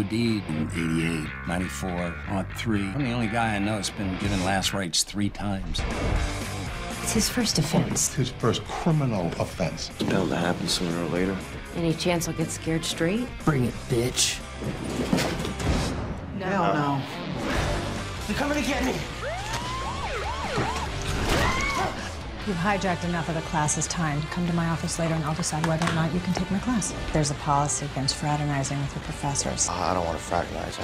OD'd in 88, 94, on three. I'm the only guy I know that's been given last rites three times. It's his first offense. It's His first criminal offense. It's bound to happen sooner or later. Any chance I'll get scared straight? Bring it, bitch. No. Hell no. They're coming to get me. You've hijacked enough of the class's time come to my office later and I'll decide whether or not you can take my class. There's a policy against fraternizing with your professors. I don't want to fraternize.